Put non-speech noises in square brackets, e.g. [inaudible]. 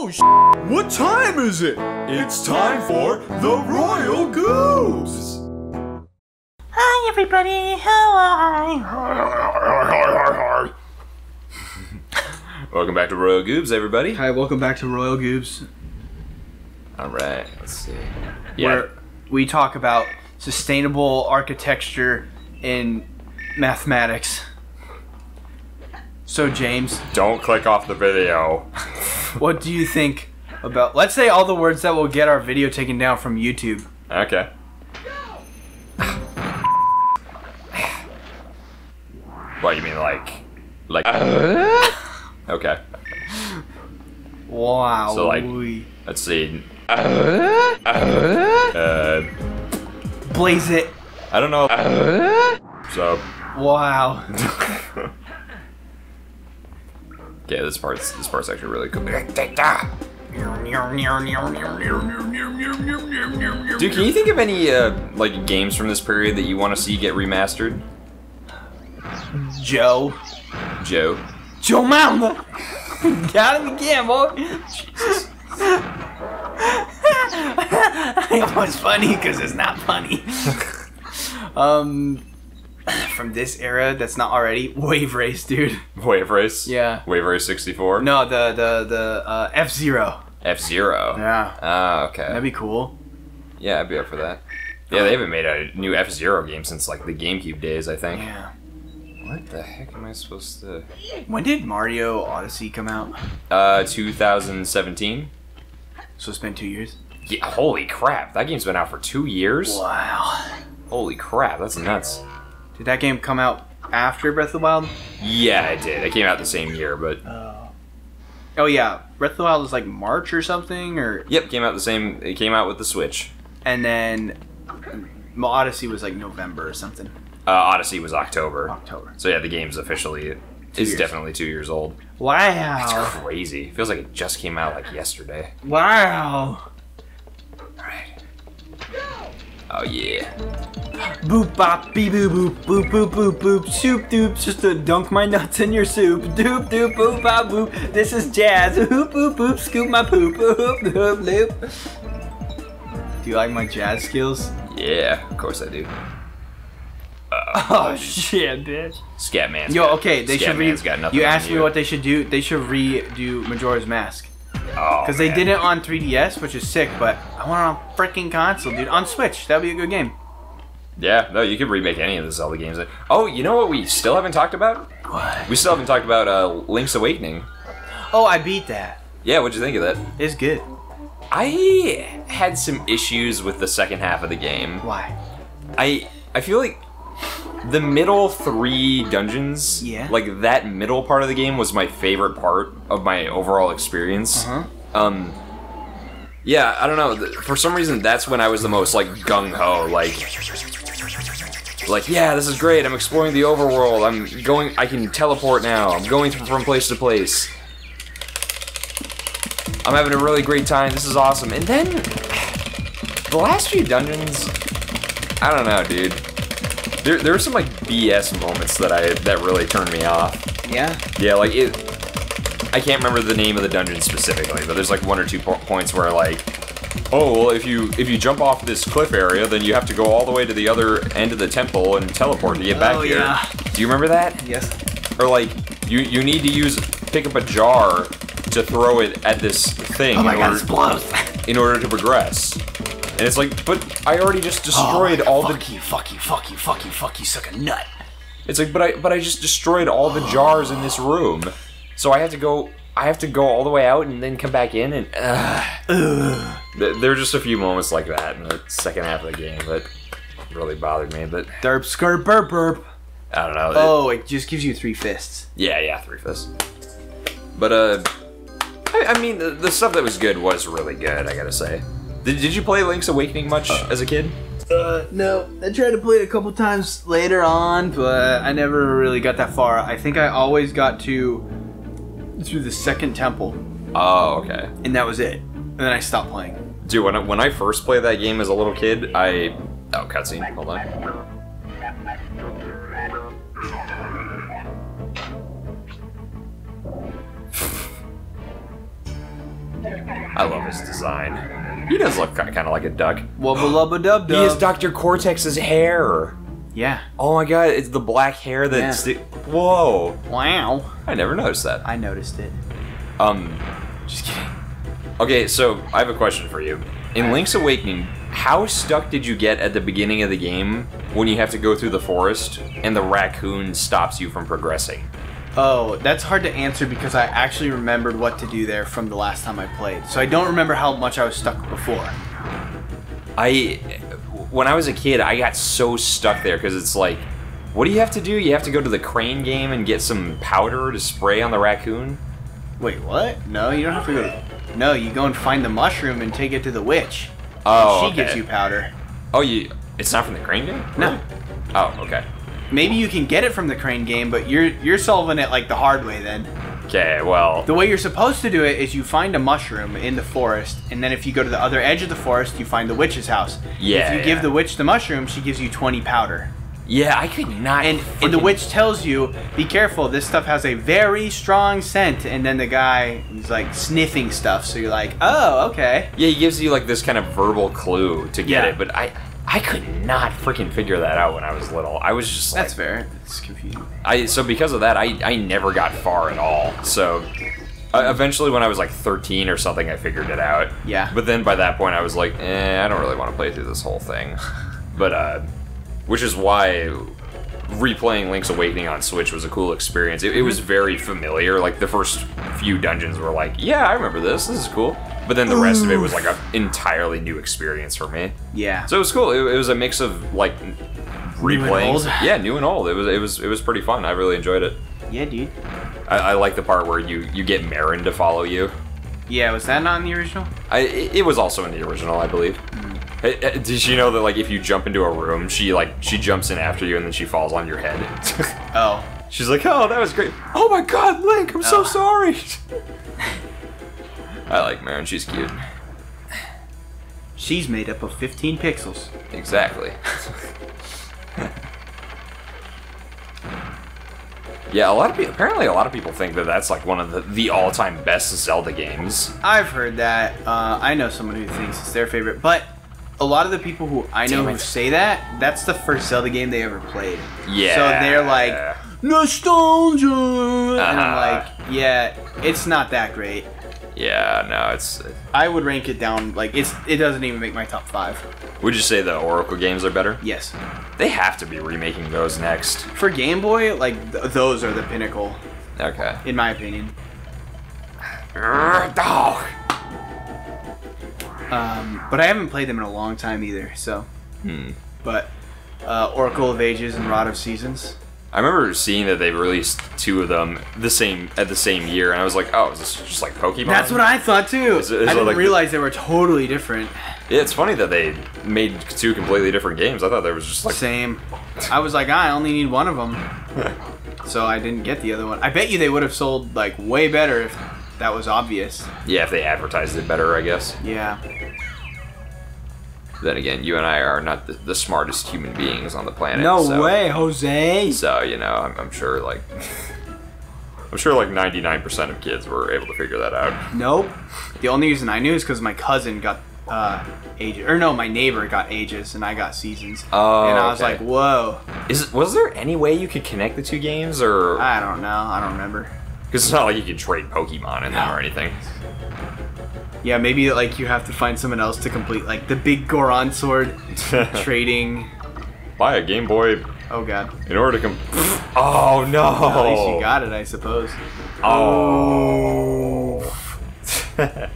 Oh, sh what time is it? It's time for the Royal Goobs! Hi everybody, how are Welcome back to Royal Goobs, everybody. Hi, welcome back to Royal Goobs, All right, let's see. where we talk about sustainable architecture in mathematics. So, James, Don't click off the video. [laughs] what do you think about? Let's say all the words that will get our video taken down from YouTube. Okay. [sighs] what you mean, like, like? [laughs] okay. Wow. So, like- Let's see. [laughs] Uh, blaze it. I don't know. So, Wow. Yeah, this part's this part's actually really cool. Dude, can you think of any uh, like games from this period that you want to see get remastered? Joe. Joe. Joe Mama. Got him again, boy. it was funny because it's not funny. um, [clears throat] from this era that's not already [laughs] Wave Race, dude. Wave Race. Yeah. Wave Race 64. No, the the the uh, F Zero. F Zero. Yeah, Ah, okay. that'd be cool. yeah, I'd be up for that. Yeah, they haven't made a new F Zero game since like the GameCube days, I think. Yeah. What the heck am I supposed to? When did Mario Odyssey come out? Uh, 2017. So it's been two years. Yeah, holy crap! That game's been out for two years. Wow. Holy crap, that's nuts. Did that game come out after Breath of the Wild? Yeah, it did. It came out the same year, but Oh yeah, Breath of the Wild was like March or something, or yep, came out the same. It came out with the Switch. and then Odyssey was like November or something. Uh, Odyssey was October. October. So yeah, the game's officially is years. definitely two years old. It's Wow. crazy. Feels like it just came out like yesterday. Wow. Alright. Oh yeah. Boop bop bee boo boop boop boop boop boop soup doop just to dunk my nuts in your soup doop doop boop bop boop this is jazz hoop boop boop scoop my poop hoop hoop loop. Do you like my jazz skills? Yeah, of course I do. Oh uh, [laughs] shit, bitch. Scatman's Yo, okay, they should re- got nothing You asked me what they should do. They should redo Majora's Mask Oh, because they did it on 3DS, which is sick. But I want it on freaking console, dude. On Switch, that'd be a good game. Yeah, no, you could remake any of the Zelda games. Oh, you know what we still haven't talked about? What? We still haven't talked about uh, Link's Awakening. Oh, I beat that. Yeah, what'd you think of that? It's good. I had some issues with the second half of the game. Why? I I feel like the middle three dungeons, Yeah. like that middle part of the game was my favorite part of my overall experience. Uh-huh. Um, yeah, I don't know. For some reason, that's when I was the most like gung ho, like, like yeah, this is great. I'm exploring the overworld. I'm going. I can teleport now. I'm going from place to place. I'm having a really great time. This is awesome. And then the last few dungeons, I don't know, dude. There, there were some like BS moments that I that really turned me off. Yeah. Yeah, like it. I can't remember the name of the dungeon specifically, but there's like one or two po- points where like, oh well, if you if you jump off this cliff area, then you have to go all the way to the other end of the temple and teleport to get back Oh, here. yeah. Do you remember that? Yes. Or like, you you need to use pick up a jar to throw it at this thing Oh my in, god, order, it's in order to progress. And it's like, but I already just oh, destroyed all the fuck you, fuck you, fuck you, fuck you, fuck you, suck a nut. It's like, but I but I just destroyed all the jars in this room, so I have to go. I have to go all the way out and then come back in, and uh, Th- there were just a few moments like that in the second half of the game that really bothered me. But Derp skirt burp burp. I don't know. Oh, it just gives you three fists. yeah, yeah, three fists. But uh, I, I mean, the, the stuff that was good was really good. I gotta say. Did, did you play Link's Awakening much as a kid? Uh, no. I tried to play it a couple times later on, but I never really got that far. I think I always got to through the second temple, Oh, okay. and that was it. And then I stopped playing. Dude, when I, when I first played that game as a little kid, I oh cutscene. Hold on. I love his design. He does look kind of like a duck. Wubba lubba dub He is. Dr. Cortex's hair. Yeah. Oh my god, it's the black hair Yeah. that's. Whoa. Wow. I never noticed that. I noticed it. Um, Just kidding. okay, so I have a question for you. In Link's Awakening, how stuck did you get at the beginning of the game when you have to go through the forest and the raccoon stops you from progressing? Oh, that's hard to answer because I actually remembered what to do there from the last time I played. So I don't remember how much I was stuck before. I, when I was a kid, I got so stuck there because it's like, what do you have to do? You have to go to the crane game and get some powder to spray on the raccoon? Wait, what? No, you don't have to go to. No, you go and find the mushroom and take it to the witch. Oh, she gives you powder. Oh, you. It's not from the crane game? No. Oh, okay. Maybe you can get it from the crane game, but you're you're solving it like the hard way then. Okay, well. The way you're supposed to do it is you find a mushroom in the forest, and then if you go to the other edge of the forest, you find the witch's house. Yeah, If you give the witch the mushroom, she gives you 20 powder. Yeah, I could not. And, and the witch tells you, be careful, this stuff has a very strong scent. And then the guy, is like sniffing stuff. So you're like, oh, okay. Yeah, he gives you like this kind of verbal clue to get Yeah. it, but I I could not freaking figure that out when I was little. I was just like That's fair. It's confusing. I so because of that I I never got far at all. So uh, eventually when I was like 13 or something I figured it out. Yeah. But then by that point I was like, "Eh, I don't really want to play through this whole thing." [laughs] But uh which is why replaying Link's Awakening on Switch was a cool experience. It, it was very familiar. Like the first few dungeons were like, "Yeah, I remember this. This is cool." But then the rest of it was like an entirely new experience for me. Yeah. So it was cool. It, it was a mix of like replaying. Yeah, new and old. It was it was it was pretty fun. I really enjoyed it. yeah, dude. I, I like the part where you you get Marin to follow you. Yeah, was that not in the original? I it, it was also in the original, I believe. Eh, Did you know that like if you jump into a room, she like she jumps in after you and then she falls on your head? Oh. [laughs] She's like, "Oh, that was great. Oh my God, Link, I'm so Oh. sorry." [laughs] I like Marin. She's cute. She's made up of 15 pixels. Exactly. yeah, a lot of people. Apparently, a lot of people think that that's like one of the, the all-time best Zelda games. I've heard that. Uh, I know someone who thinks it's their favorite, but a lot of the people who I know who say that, that's the first Zelda game they ever played. Yeah. So they're like, nostalgia! And Uh-huh. I'm like, yeah, it's not that great. Yeah, no, it's. I would rank it down, like, it's it doesn't even make my top five. Would you say the Oracle games are better? Yes. They have to be remaking those next. For Game Boy, like, th- those are the pinnacle, Okay. in my opinion. Oh. Um, but I haven't played them in a long time either, so. Hmm. But uh, Oracle of Ages and Rod of Seasons. I remember seeing that they released two of them the same at the same year, and I was like, "Oh, is this just like Pokemon?" That's what I thought too. Is is I didn't like the- realize they were totally different. Yeah, it's funny that they made two completely different games. I thought there was just like Same. I was like, ah, I only need one of them, [laughs] so I didn't get the other one. I bet you they would have sold like way better if that was obvious. Yeah, if they advertised it better, I guess. Yeah. Then again, you and I are not the, the smartest human beings on the planet. No so, way, Jose. So you know, I'm, I'm sure like [laughs] I'm sure like 99% of kids were able to figure that out. Nope. The only reason I knew is because my cousin got uh, ages, or no, my neighbor got ages, and I got seasons. Oh, and I was okay. like, whoa. Is was there any way you could connect the two games, or I don't know. I don't remember. because it's not like you could trade Pokemon in them or anything? Yeah, maybe like you have to find someone else to complete like the big Goron sword [laughs] trading. Buy a Game Boy Oh god. in order to come. Oh no! At least you got it, I suppose. Oh. [laughs]